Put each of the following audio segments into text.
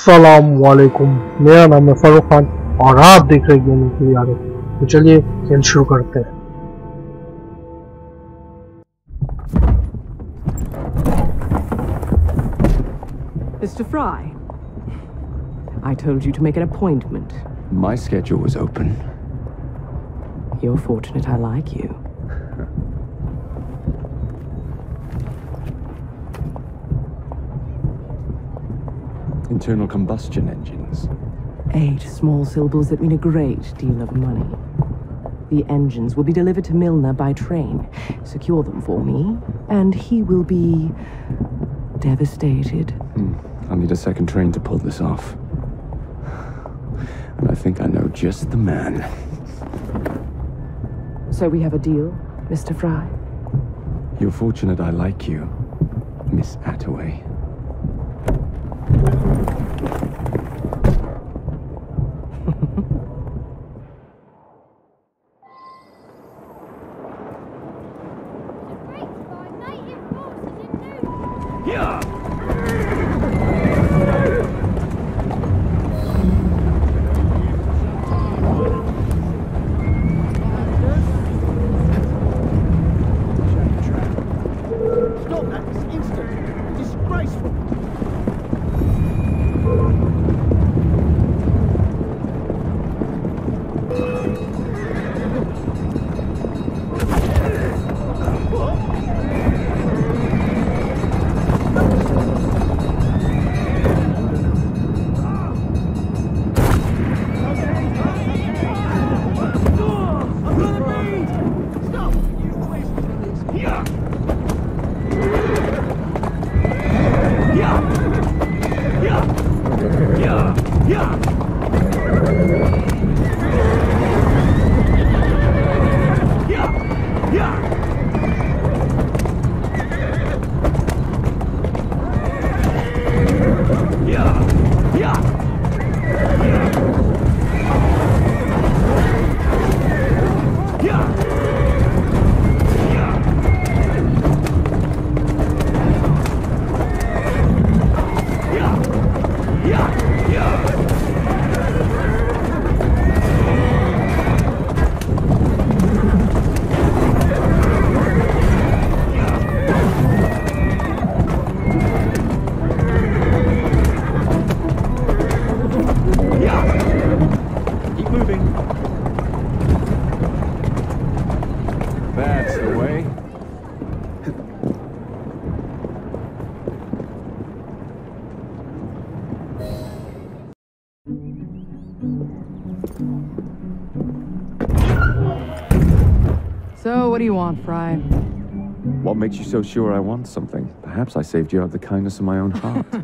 असलकुम मेरा नाम है फारूक खान और आप देख रहे हैं गेमिंग की याद तो Mr. Frye, I told you to make an appointment. My schedule was open. You're fortunate I like you. Internal combustion engines. Eight small syllables that mean a great deal of money. The engines will be delivered to Millner by train. Secure them for me, and he will be devastated. Hmm. I'll need a second train to pull this off. And I think I know just the man. So we have a deal, Mr. Frye? You're fortunate I like you, Miss Attaway. So, what do you want, Frye? What makes you so sure I want something? Perhaps I saved you out of the kindness of my own heart.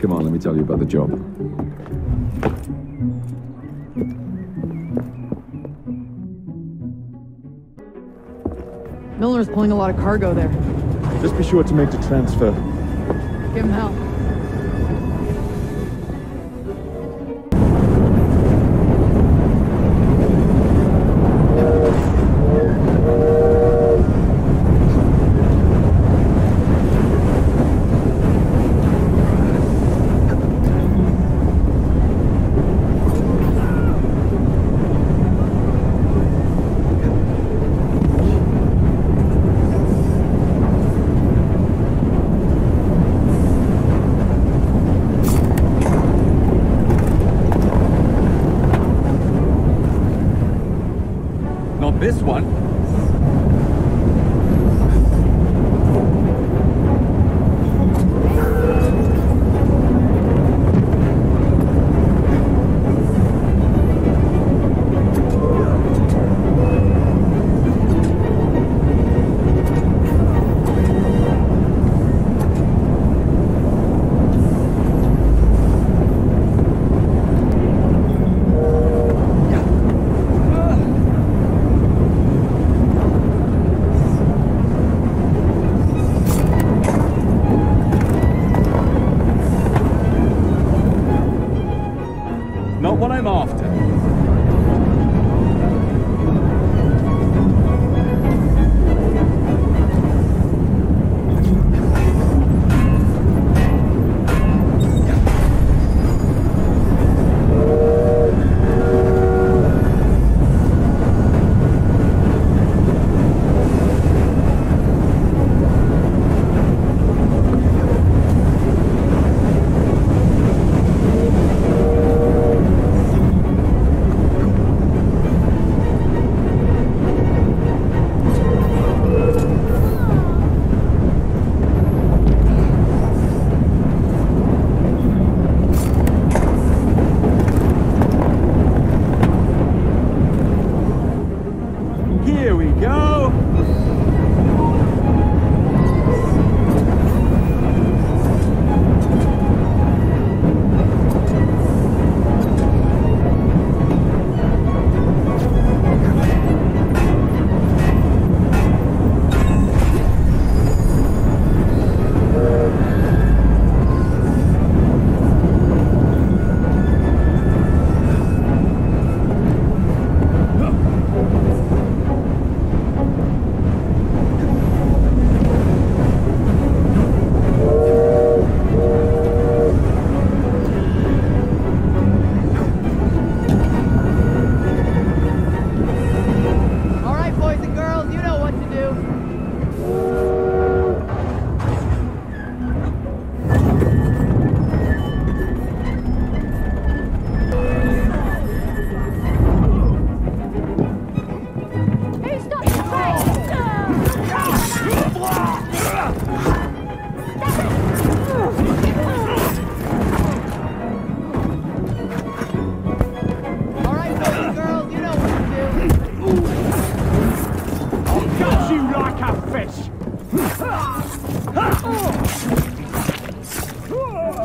Come on, let me tell you about the job. Millner's pulling a lot of cargo there. Just be sure to make the transfer. Give him this one.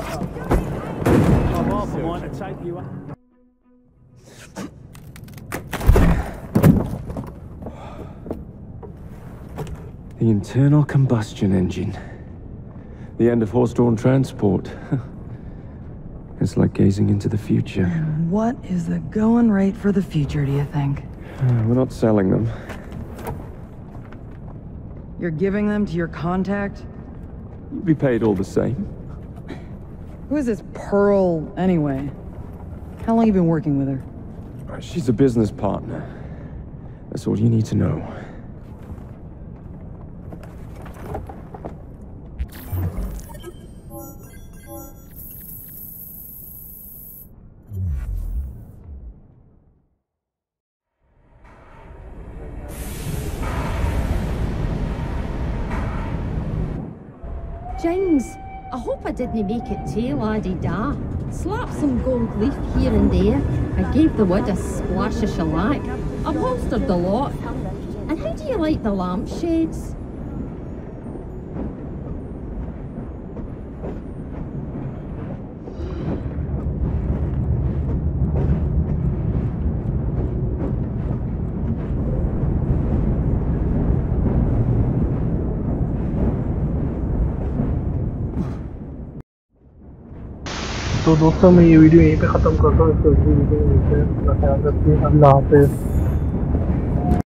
Hell. up, I want to take you up. The internal combustion engine. The end of horse-drawn transport. it's like gazing into the future. What is the going rate for the future, do you think? Uh, We're not selling them. You're giving them to your contact? You'll be paid all the same. Who is this Pearl, anyway? How long you been working with her? She's a business partner. That's all you need to know. James, I hope I didn't make it too laddie da. Slapped some gold leaf here and there. I gave the wood a splash of shellac. Upholstered the lot. And how do you like the lampshades? तो दोस्तों, मैं ये video यहीं पे ख़त्म करता हूँ। अगली वीडियो में मिलते हैं। ख्याल रखिए। अल्लाह हाफिज़।